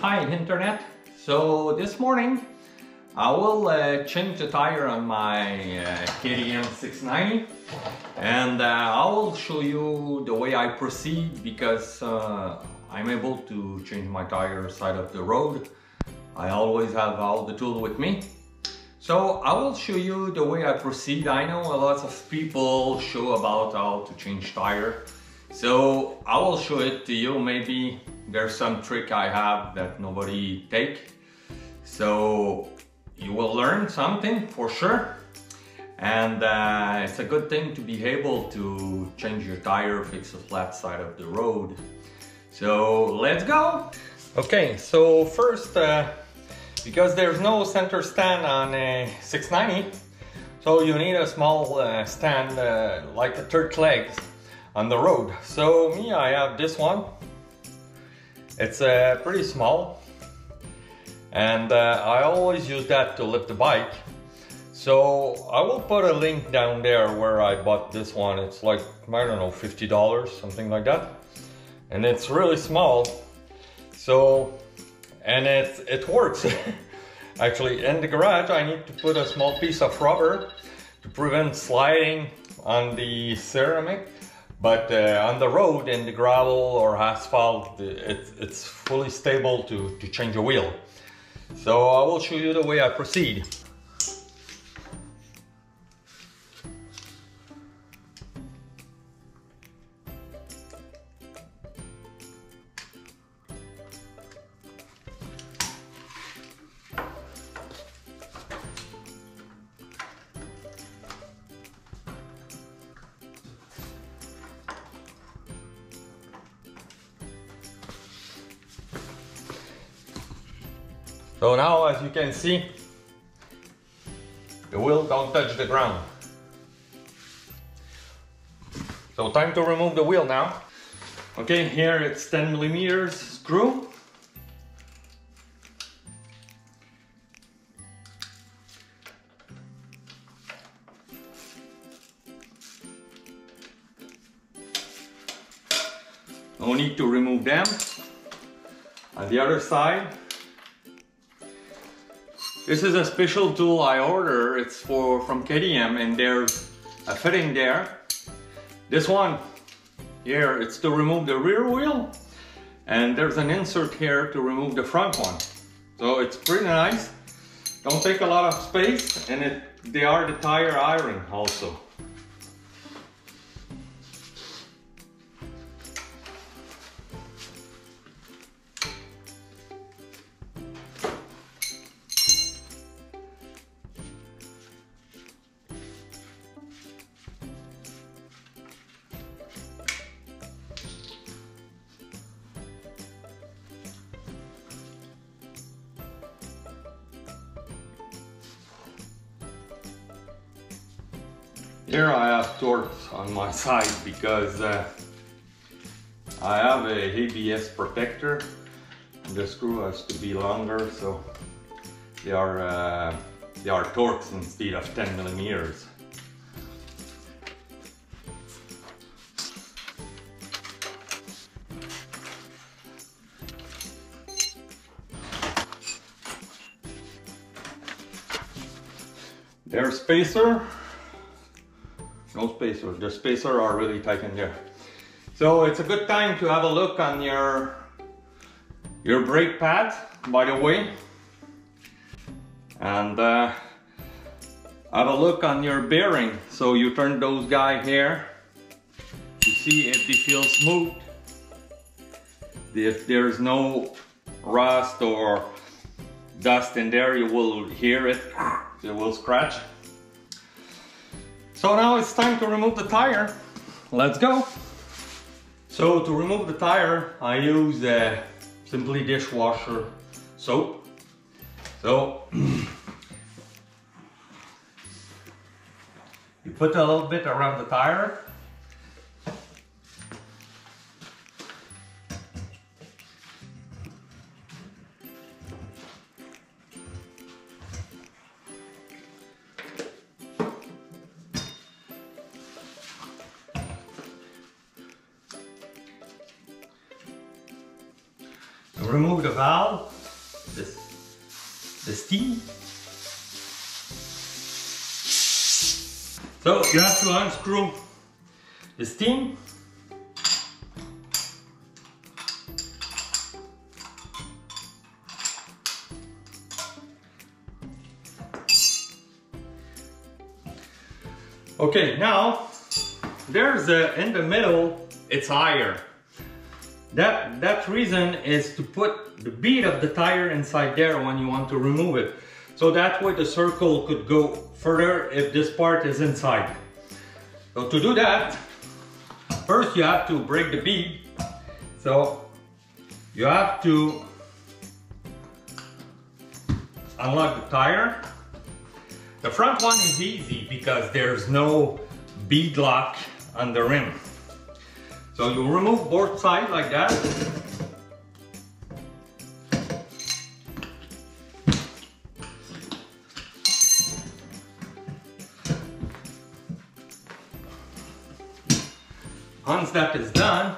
Hi Internet! So this morning I will uh, change the tire on my uh, KTM 690 and uh, I will show you the way I proceed because uh, I'm able to change my tire side of the road. I always have all the tools with me. So I will show you the way I proceed. I know a lot of people show about how to change tire. So I will show it to you. Maybe there's some trick I have that nobody take. So you will learn something for sure. And uh, it's a good thing to be able to change your tire, fix a flat side of the road. So let's go. Okay, so first, uh, because there's no center stand on a 690, so you need a small uh, stand uh, like a third legs on the road. So me, I have this one. It's uh, pretty small and uh, I always use that to lift the bike. So I will put a link down there where I bought this one. It's like, I don't know, $50, something like that. And it's really small. So, and it, it works. Actually, in the garage, I need to put a small piece of rubber to prevent sliding on the ceramic. But uh, on the road, in the gravel or asphalt, it, it's fully stable to, to change a wheel. So I will show you the way I proceed. So now as you can see, the wheel don't touch the ground. So time to remove the wheel now. Okay, here it's 10 millimeters screw. This is a special tool I order. It's for from KTM and there's a uh, fitting there. This one here, it's to remove the rear wheel and there's an insert here to remove the front one. So it's pretty nice. Don't take a lot of space and it, they are the tire iron also. Here I have Torx on my side because uh, I have a ABS protector. The screw has to be longer, so they are uh, they are Torx instead of 10 millimeters. Their spacer no spacer. The spacer are really tight in there. So it's a good time to have a look on your your brake pads, by the way. And uh, have a look on your bearing. So you turn those guy here to see if they feel smooth. If there's no rust or dust in there, you will hear it. It will scratch. So now it's time to remove the tire. Let's go. So to remove the tire, I use Simply Dishwasher soap. So you put a little bit around the tire remove the valve, this, the steam. So you have to unscrew the steam. Okay, now there's a, in the middle, it's higher. That, that reason is to put the bead of the tire inside there when you want to remove it. So that way the circle could go further if this part is inside. So to do that, first you have to break the bead. So you have to unlock the tire. The front one is easy because there's no bead lock on the rim. So you remove both sides like that. Once that is done,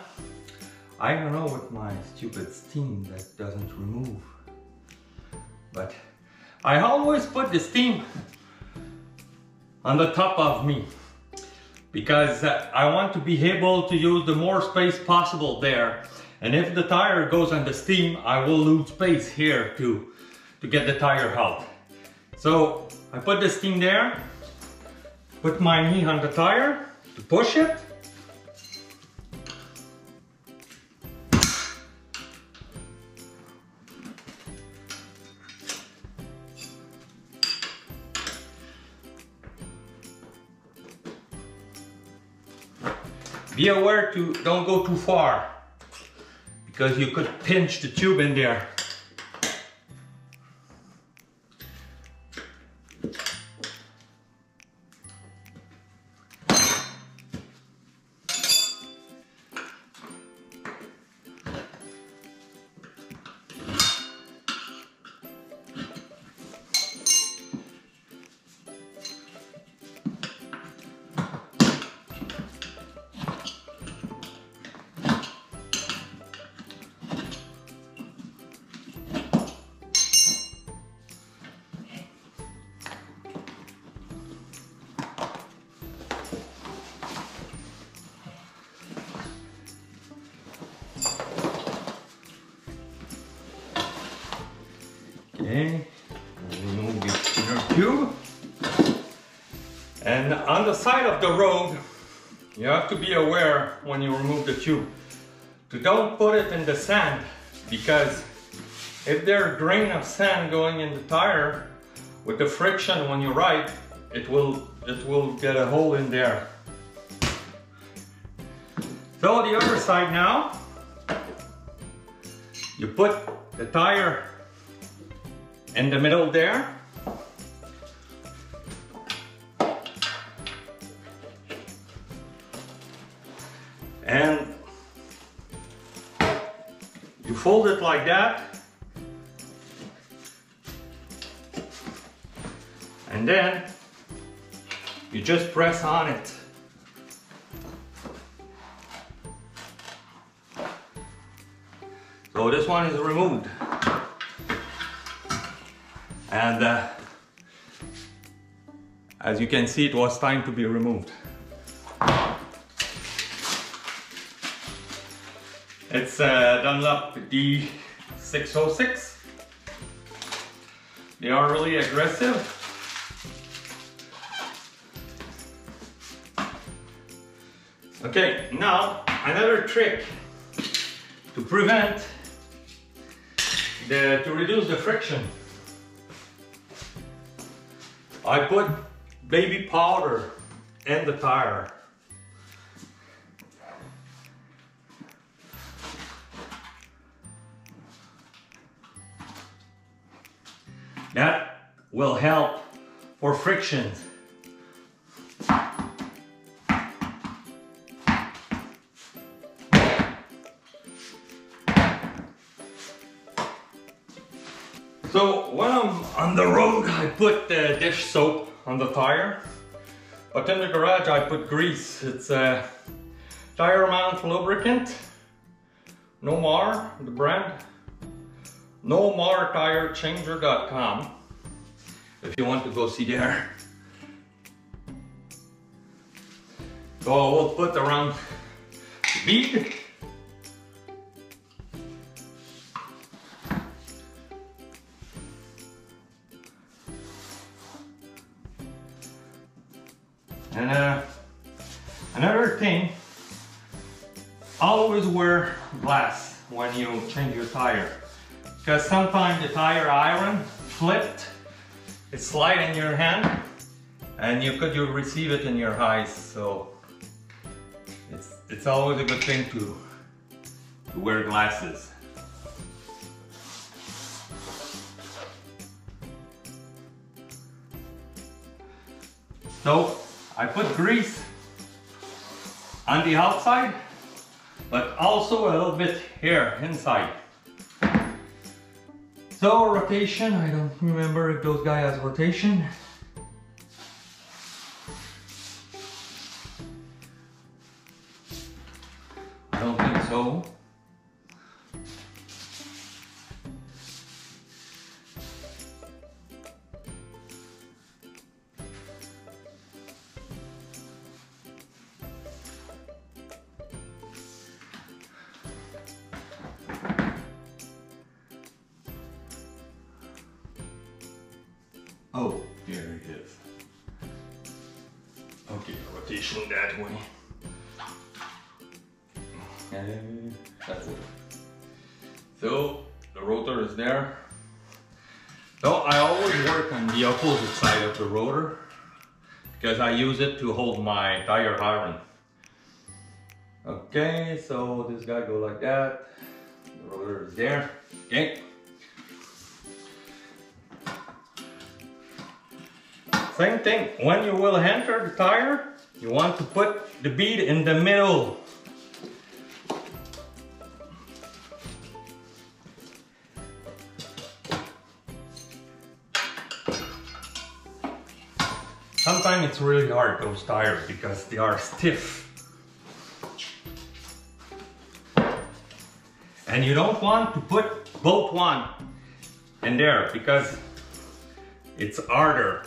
I don't know what my stupid steam that doesn't remove. But I always put the steam on the top of me because I want to be able to use the more space possible there. And if the tire goes on the steam, I will lose space here to, to get the tire out. So I put the steam there, put my knee on the tire to push it. Be aware to don't go too far because you could pinch the tube in there. Because if there's grain of sand going in the tire, with the friction when you ride, it will, it will get a hole in there. So the other side now, you put the tire in the middle there. And fold it like that. And then you just press on it. So this one is removed. And uh, as you can see, it was time to be removed. It's uh, Dunlop D606. They are really aggressive. Okay, now another trick to prevent the, to reduce the friction. I put baby powder in the tire. Will help for friction. So when I'm on the road, I put uh, dish soap on the tire. But in the garage, I put grease. It's a tire mount lubricant. No No-Mar, the brand. nomartirechanger.com if you want to go see there. So we'll put around bead. And uh, another thing, always wear glass when you change your tire. Because sometimes the tire iron flipped, it slide in your hand and you could you receive it in your eyes. So it's, it's always a good thing to, to wear glasses. So I put grease on the outside, but also a little bit here inside. So rotation, I don't remember if those guys has rotation. I don't think so. Okay, that way. And that's it. So the rotor is there. So I always work on the opposite side of the rotor because I use it to hold my tire iron. Okay, so this guy go like that. The rotor is there. Okay. Same thing, when you will enter the tire, you want to put the bead in the middle. Sometimes it's really hard, those tires, because they are stiff. And you don't want to put both one in there because it's harder.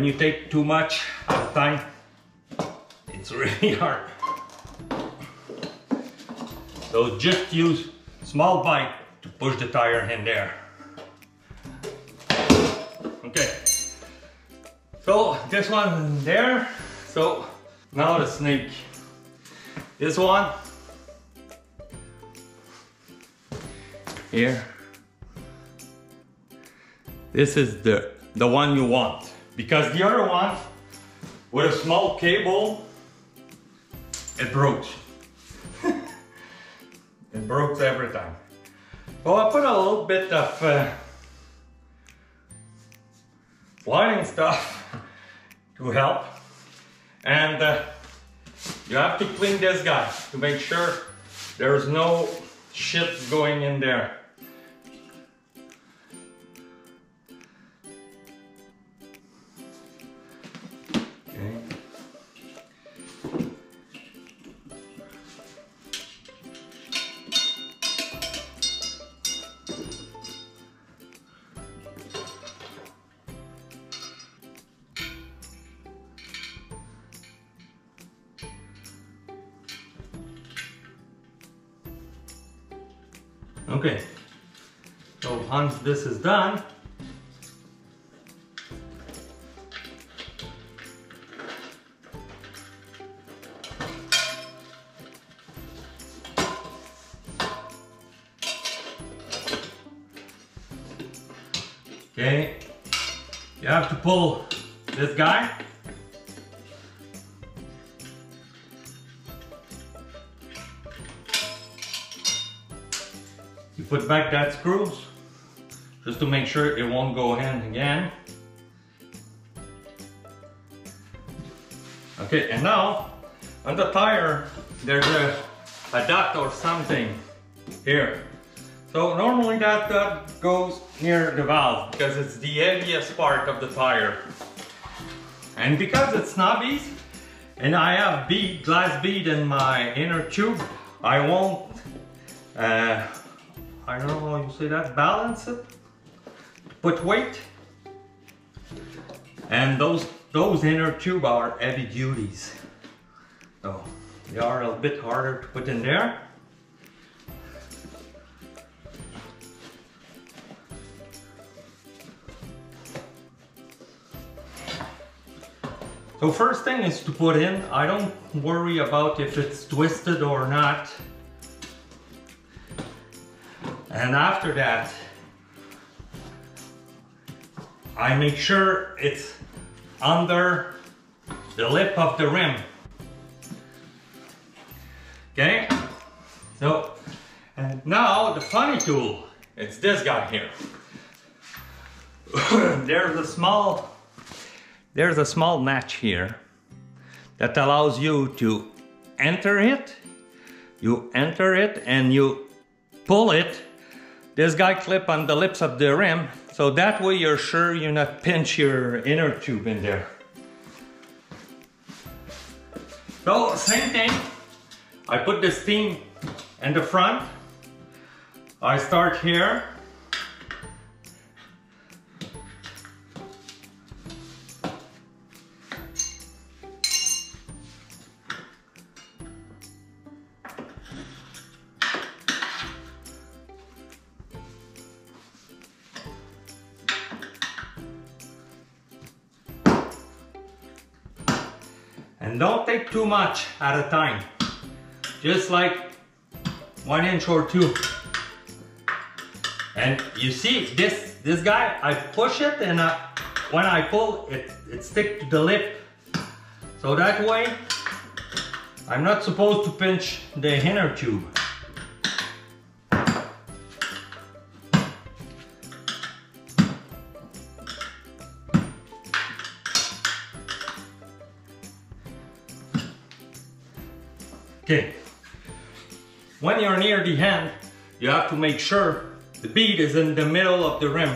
When you take too much at a time, it's really hard. So just use small bite to push the tire in there. Okay. So this one there. So now the snake. This one here. This is the the one you want because the other one with a small cable it broke. it broke every time. Well, I put a little bit of uh, lining stuff to help. And uh, you have to clean this guy to make sure there's no shit going in there. Okay, so once this is done, sure it won't go in again. Okay, and now on the tire, there's a, a dot or something here. So normally that dot goes near the valve because it's the heaviest part of the tire. And because it's knobbies and I have bead, glass bead in my inner tube, I won't, uh, I don't know how you say that, balance it, put weight. And those those inner tube are heavy duties. So they are a bit harder to put in there. So first thing is to put in, I don't worry about if it's twisted or not. And after that, I make sure it's under the lip of the rim. Okay, so and now the funny tool, it's this guy here. there's a small, there's a small match here that allows you to enter it. You enter it and you pull it. This guy clip on the lips of the rim so that way you're sure you're not pinch your inner tube in there. So same thing, I put the steam in the front. I start here much at a time. Just like one inch or two. And you see this this guy, I push it and I, when I pull it, it stick to the lip. So that way, I'm not supposed to pinch the inner tube. When you're near the hand, you have to make sure the bead is in the middle of the rim.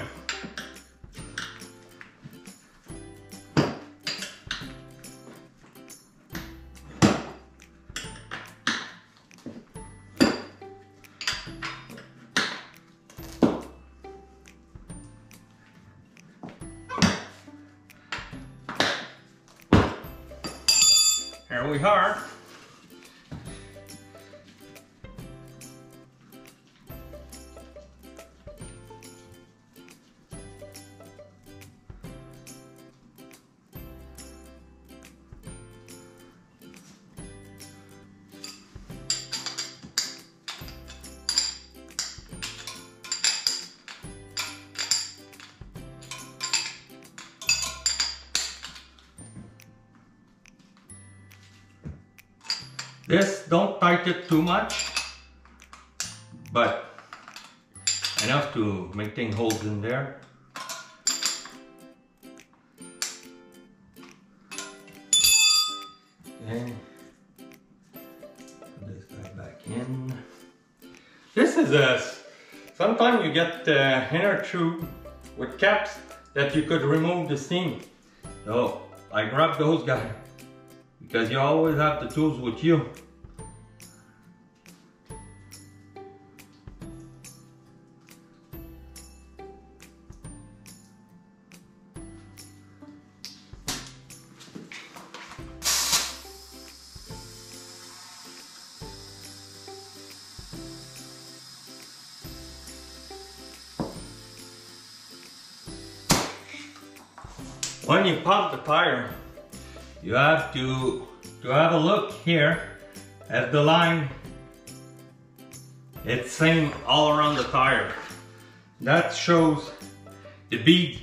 Don't it too much, but enough to maintain holes in there. Okay, put this guy back in. This is a, sometimes you get the inner tube with caps that you could remove the steam. So I grab those guys because you always have the tools with you. When you pump the tire, you have to, to have a look here at the line. It's same all around the tire. That shows the bead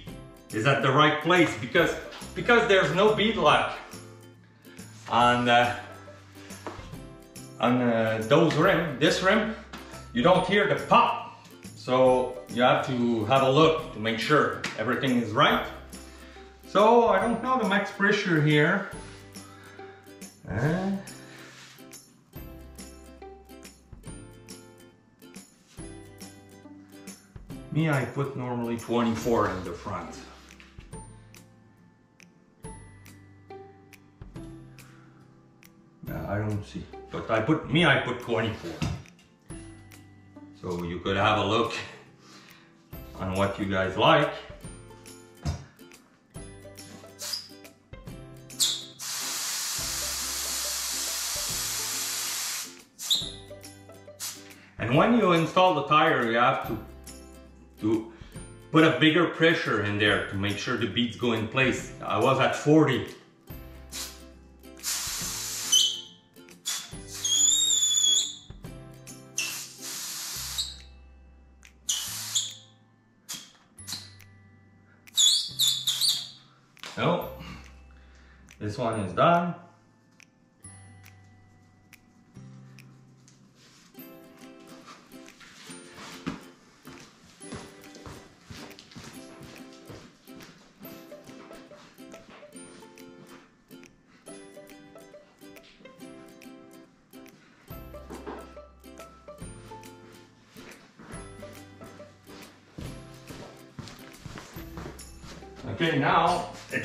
is at the right place because because there's no bead lock on uh, on uh, those rim, this rim, you don't hear the pop. So you have to have a look to make sure everything is right. So I don't know the max pressure here. Uh, me, I put normally 24 in the front. I don't see. But I put, me, I put 24. So you could have a look on what you guys like. And when you install the tire, you have to, to put a bigger pressure in there to make sure the beads go in place. I was at 40 So, this one is done.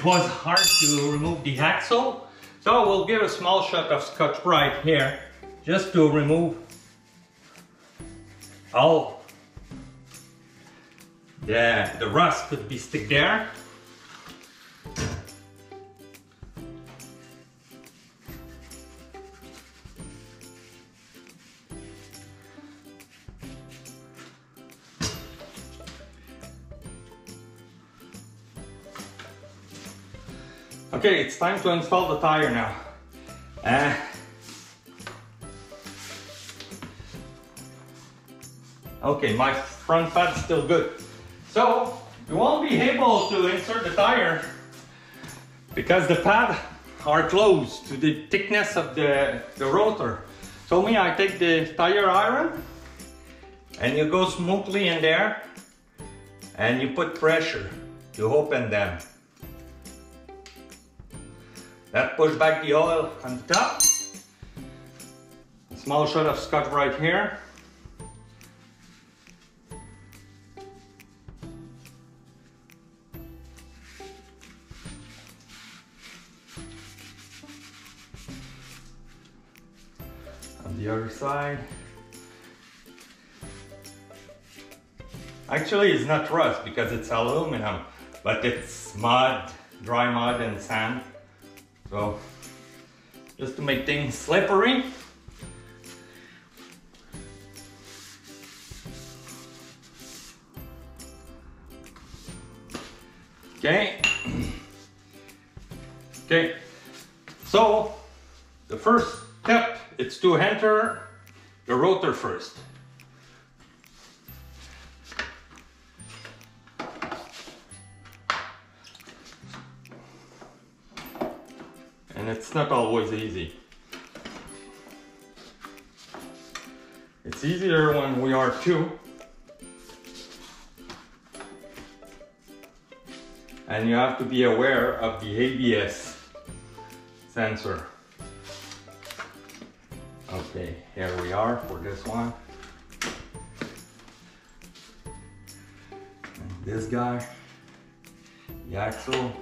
Was hard to remove the axle, so we'll give a small shot of Scotch-Brite here, just to remove all the, the rust could be stick there. Okay, it's time to install the tire now. Uh, okay, my front pad's still good. So, you won't be able to insert the tire because the pad are close to the thickness of the, the rotor. So me, I take the tire iron and you go smoothly in there and you put pressure to open them. That push back the oil on top. Small shot of Scotch-Brite here. On the other side. Actually, it's not rust because it's aluminum, but it's mud, dry mud and sand. So just to make things slippery. Okay. Okay. So the first step is to enter the rotor first. And it's not always easy. It's easier when we are two. And you have to be aware of the ABS sensor. Okay, here we are for this one. And this guy, the axle,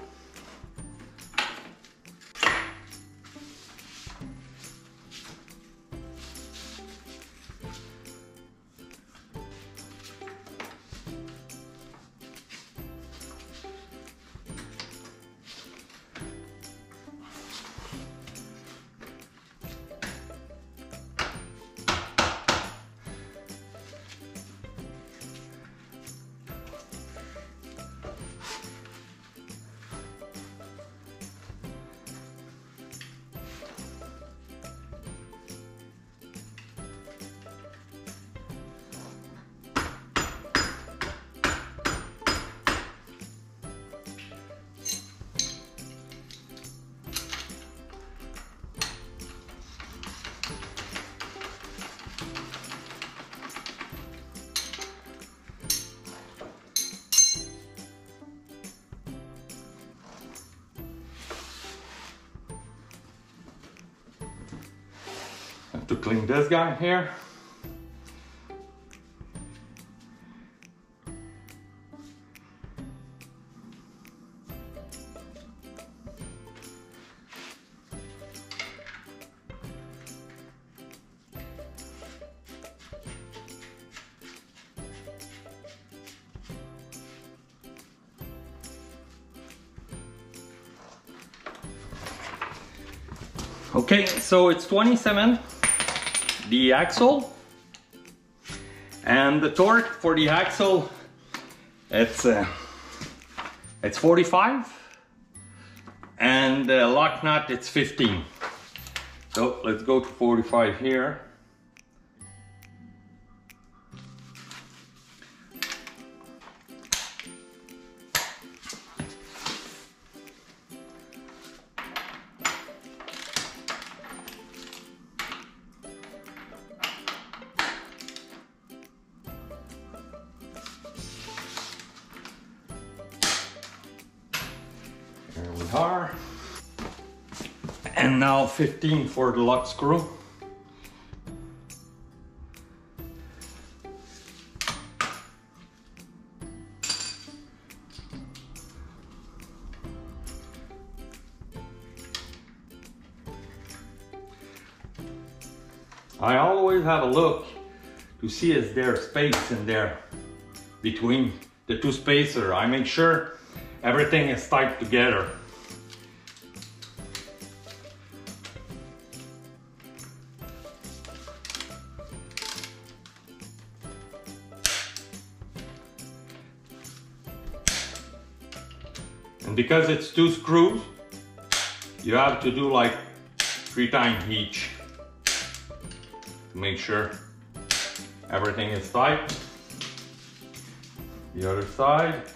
to clean this guy here. Okay, so it's 27, the axle, and the torque for the axle, it's uh, it's 45, and the lock nut it's 15. So let's go to 45 here. And now 15 for the lock screw. I always have a look to see if there's space in there between the two spacer. I make sure everything is tight together. And because it's two screws, you have to do like three times each to make sure everything is tight. The other side.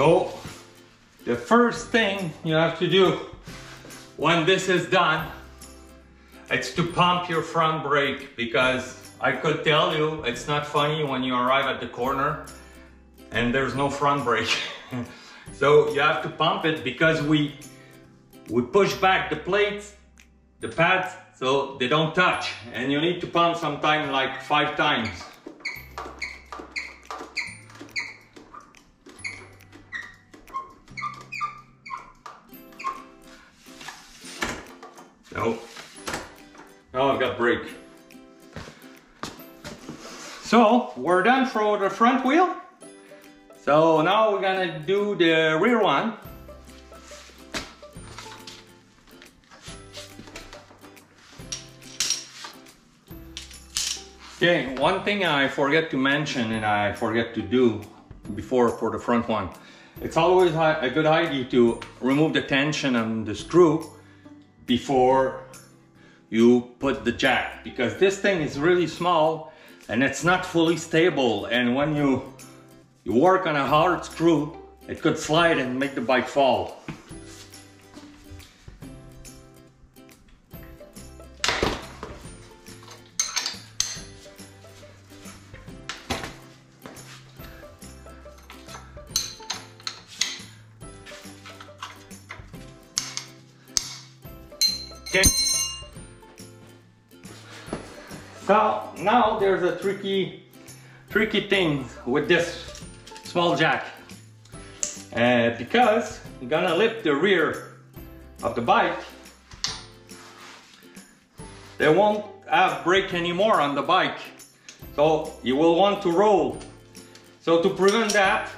So the first thing you have to do when this is done, it's to pump your front brake because I could tell you it's not funny when you arrive at the corner and there's no front brake. so you have to pump it because we we push back the plates, the pads, so they don't touch. And you need to pump sometime like five times. We're done for the front wheel. So now we're gonna do the rear one. Okay, one thing I forget to mention and I forget to do before for the front one. It's always a good idea to remove the tension on the screw before you put the jack because this thing is really small and it's not fully stable and when you you work on a hard screw it could slide and make the bike fall Okay. So now there's a tricky, tricky thing with this small jack. Uh, because you're gonna lift the rear of the bike, they won't have brake anymore on the bike. So you will want to roll. So to prevent that,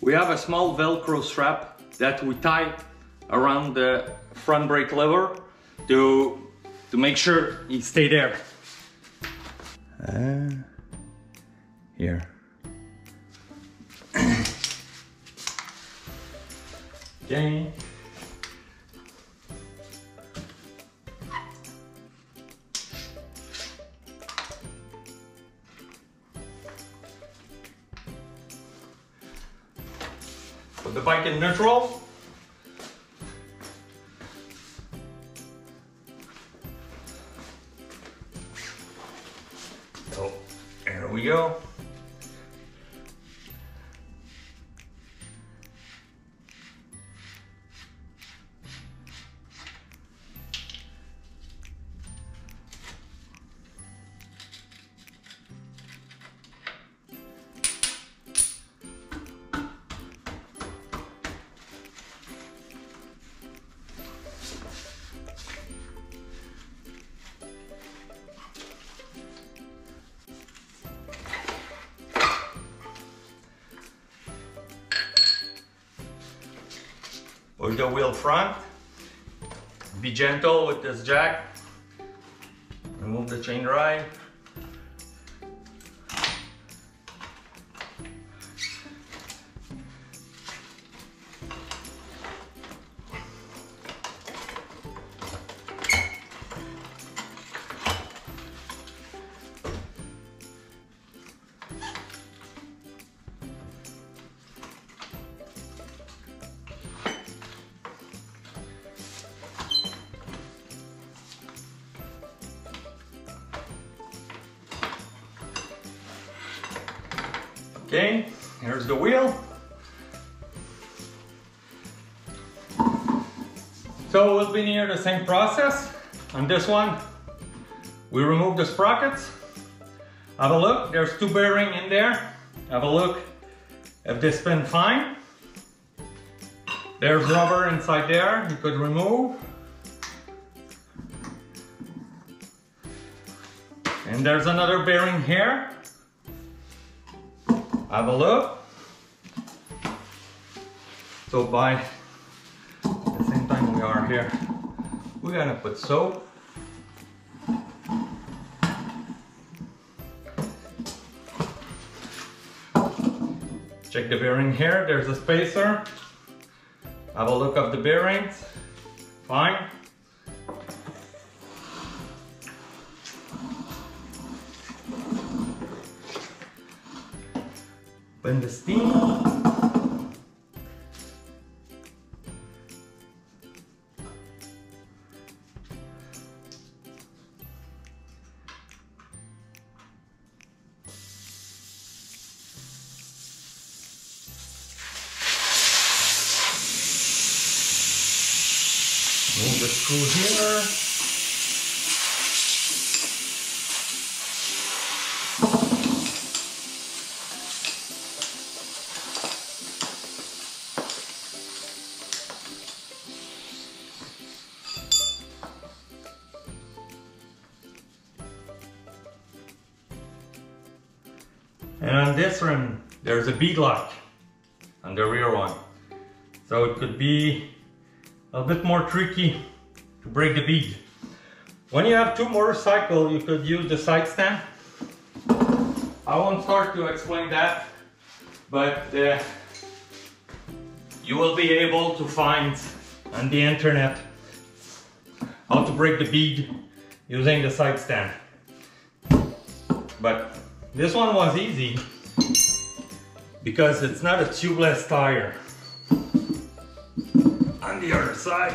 we have a small Velcro strap that we tie around the front brake lever to to make sure you stay there. Uh, here. Okay. Put the bike in neutral. We go. The wheel front. Be gentle with this jack. Remove the chain drive. The same process. On this one, we remove the sprockets. Have a look, there's two bearing in there. Have a look if they spin fine. There's rubber inside there you could remove. And there's another bearing here. Have a look. So by we're gonna put soap. Check the bearing here, there's a spacer. Have a look of the bearings. Fine. When the steam there's a bead lock on the rear one. So it could be a bit more tricky to break the bead. When you have two motorcycles, you could use the side stand. I won't start to explain that, but uh, you will be able to find on the internet how to break the bead using the side stand. But this one was easy because it's not a tubeless tire. On the other side,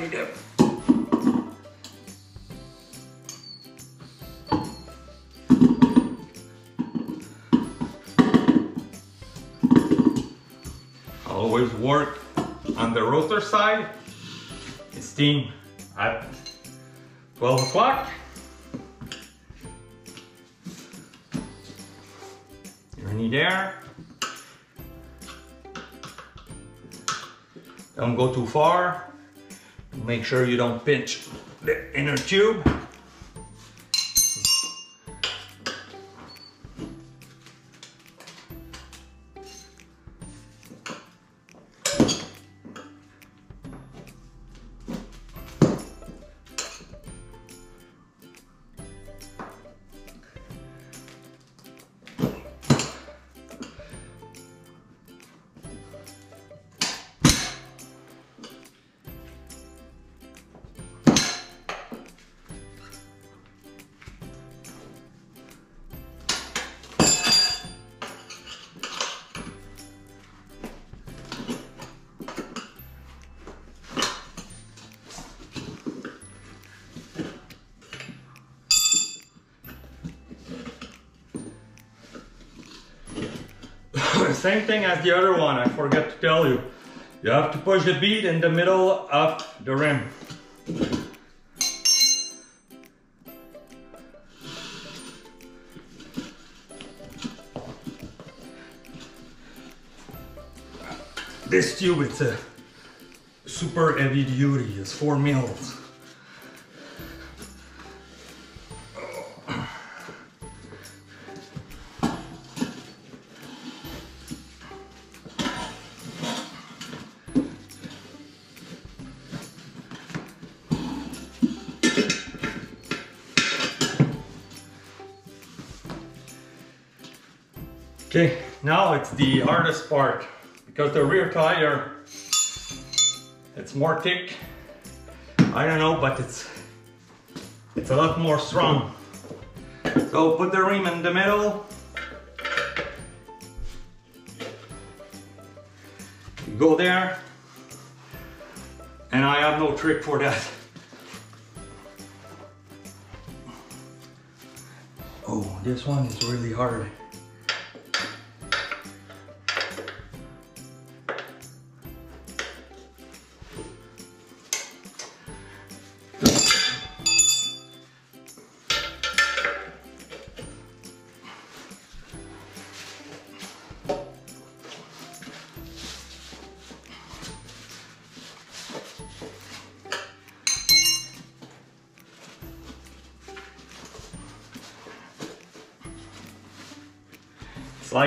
always work on the rotor side. Steam at 12 o'clock. Need air. Don't go too far. Make sure you don't pinch the inner tube. Same thing as the other one, I forgot to tell you. You have to push the bead in the middle of the rim. This tube, it's a super heavy duty, it's four mils. The hardest part because the rear tire, it's more thick. I don't know, but it's it's a lot more strong. So put the rim in the middle. Go there. And I have no trick for that. Oh, this one is really hard.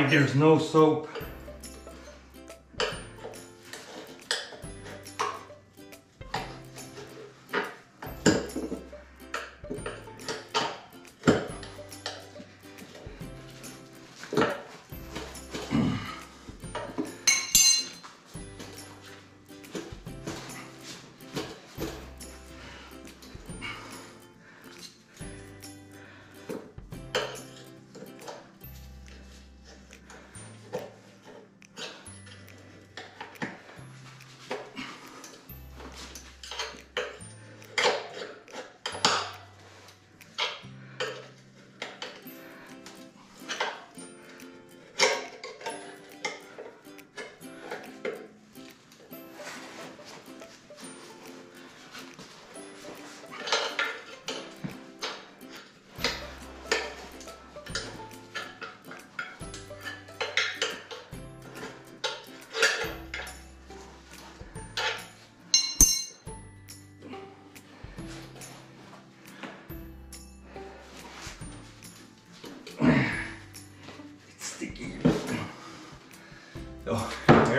Like there's no soap.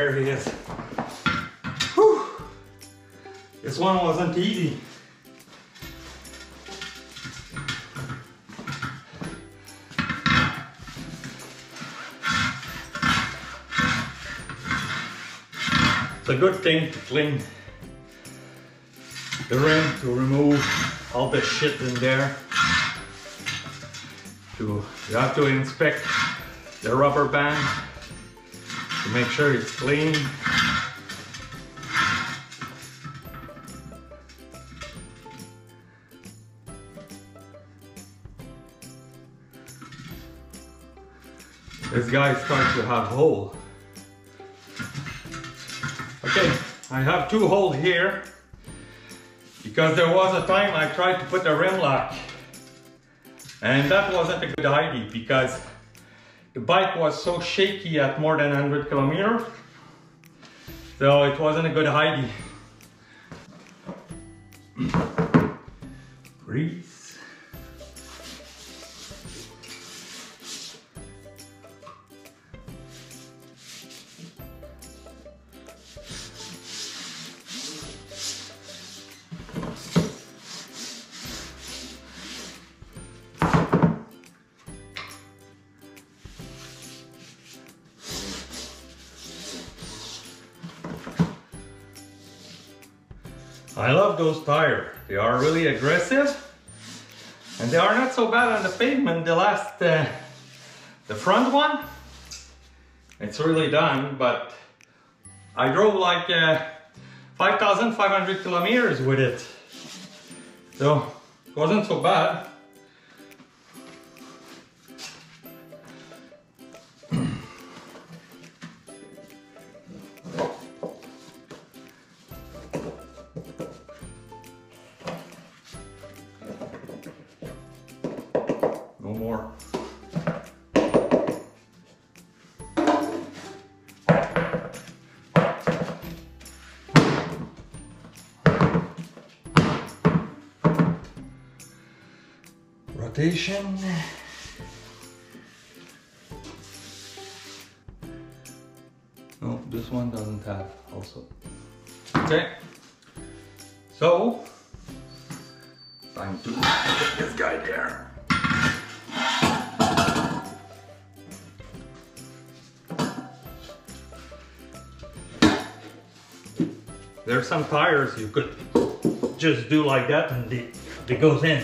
There he is. Whew. This one wasn't easy. It's a good thing to clean the rim to remove all the shit in there. To, you have to inspect the rubber band to make sure it's clean. This guy is starts to have hole. Okay, I have two holes here because there was a time I tried to put a rim lock and that wasn't a good idea because the bike was so shaky at more than 100 kilometers, so it wasn't a good idea. Breathe. Tires. They are really aggressive and they are not so bad on the pavement. The last, uh, the front one, it's really done, but I drove like uh, 5,500 kilometers with it. So it wasn't so bad. Rotation. No, this one doesn't have also. Okay. So, time to get this guy there. There's some tires you could just do like that and it, it goes in.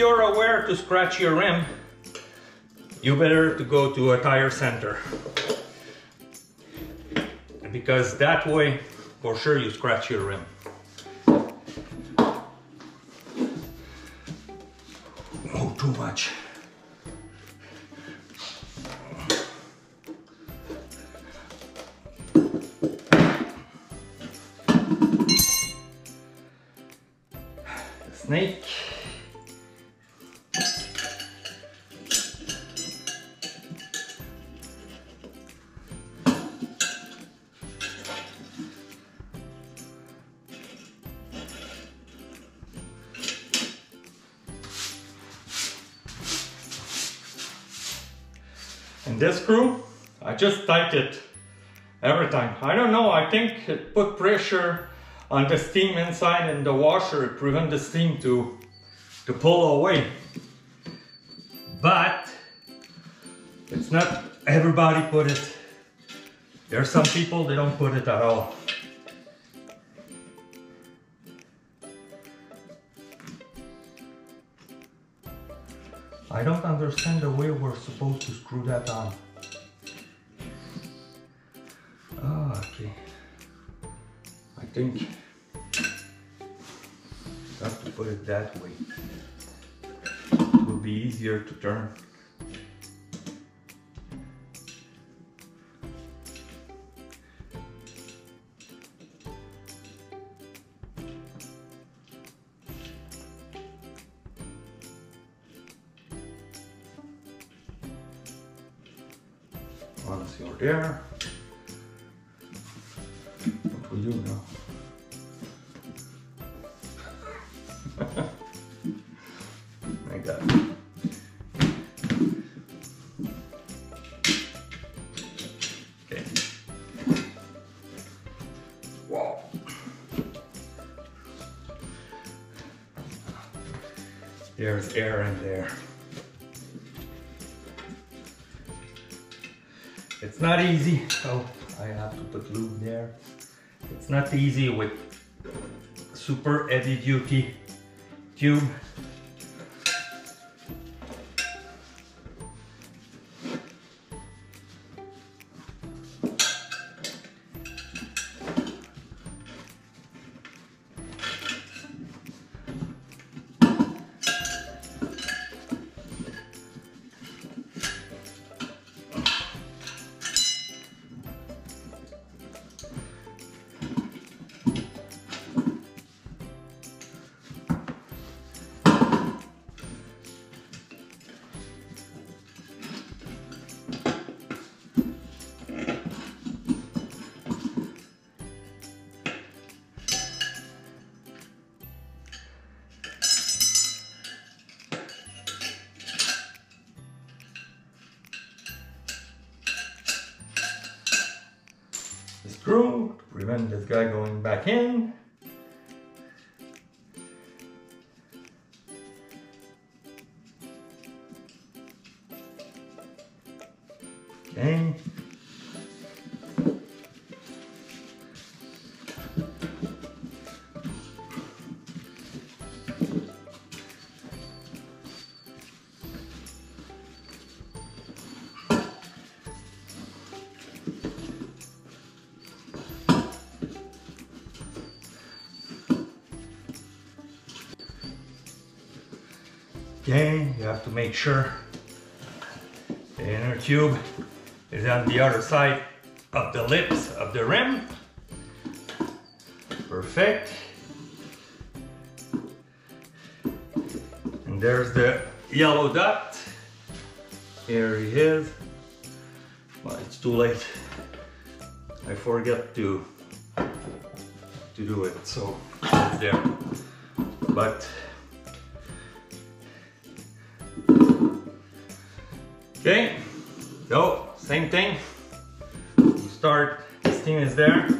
You're aware to scratch your rim, you better to go to a tire center because that way for sure you scratch your rim. This screw, I just tight it every time. I don't know, I think it put pressure on the steam inside and the washer, it prevent the steam to, to pull away. But it's not everybody put it. There are some people, they don't put it at all. I don't understand the way we're supposed to screw that on. Oh, ah, okay. I think I have to put it that way. It will be easier to turn. It's not easy. so I have to put lube there. It's not easy with super heavy duty tube. Okay, you have to make sure the inner tube is on the other side of the lips of the rim. Perfect. And there's the yellow dot. Here he is. Well, it's too late. I forget to to do it, so it's there. But same thing. You start. Steam is there.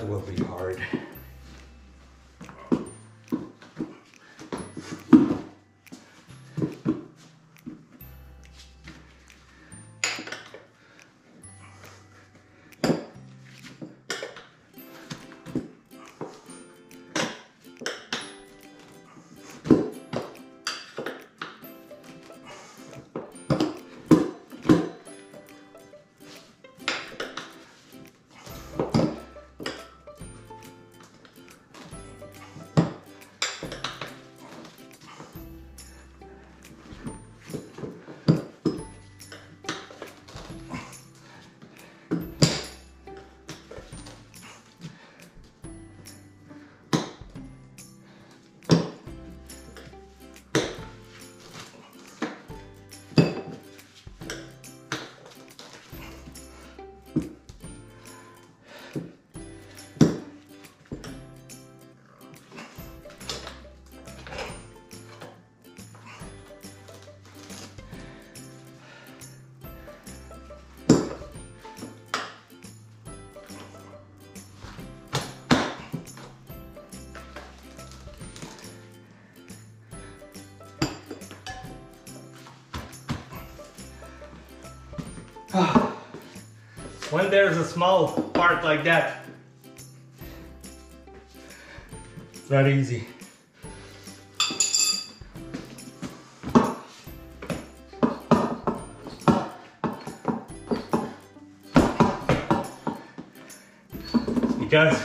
That will be hard. There's a small part like that, it's not easy. Because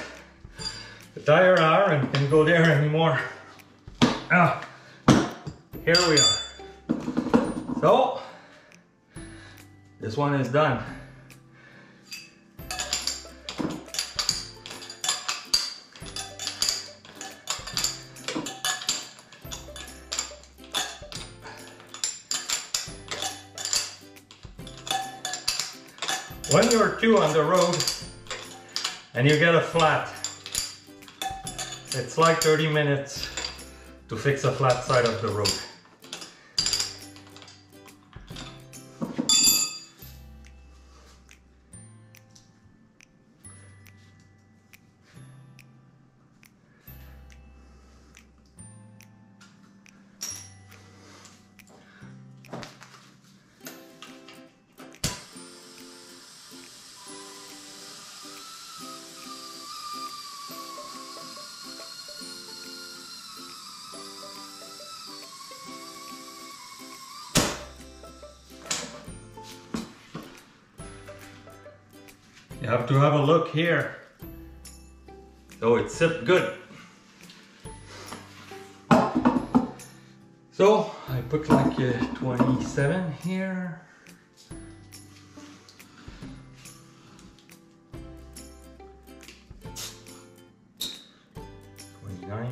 the tire iron can go there anymore. Ah, here we are. So, this one is done. When you're two on the road and you get a flat, it's like 30 minutes to fix a flat side of the road. Sit good. So I put like a 27 here. Twenty-nine.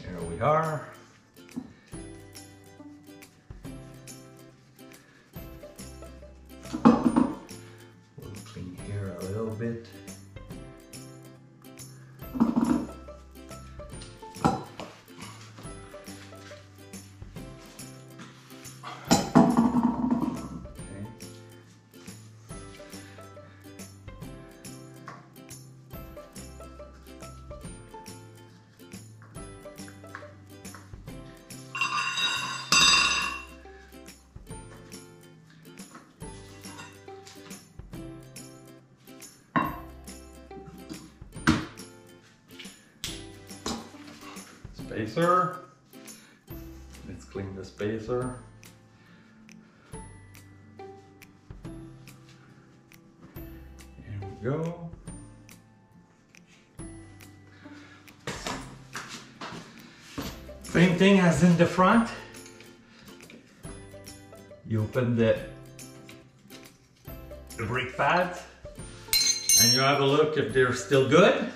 There we are. Spacer. Let's clean the spacer. There we go. Same thing as in the front. You open the, the brake pads and you have a look if they're still good.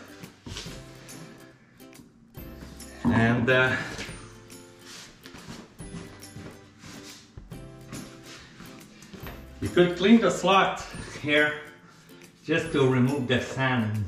You could clean the slot here just to remove the sand